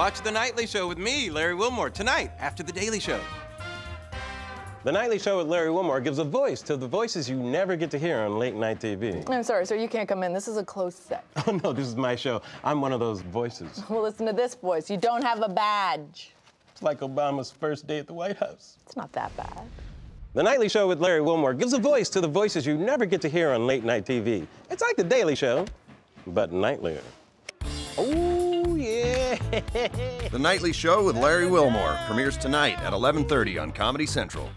Watch The Nightly Show with me, Larry Wilmore, tonight after The Daily Show. The Nightly Show with Larry Wilmore gives a voice to the voices you never get to hear on late night TV. I'm sorry, sir, you can't come in. This is a closed set. Oh, no, this is my show. I'm one of those voices. Well, listen to this voice. You don't have a badge. It's like Obama's first day at the White House. It's not that bad. The Nightly Show with Larry Wilmore gives a voice to the voices you never get to hear on late night TV. It's like The Daily Show, but nightlier. Oh, yeah. The Nightly Show with Larry Wilmore premieres tonight at 11:30 on Comedy Central.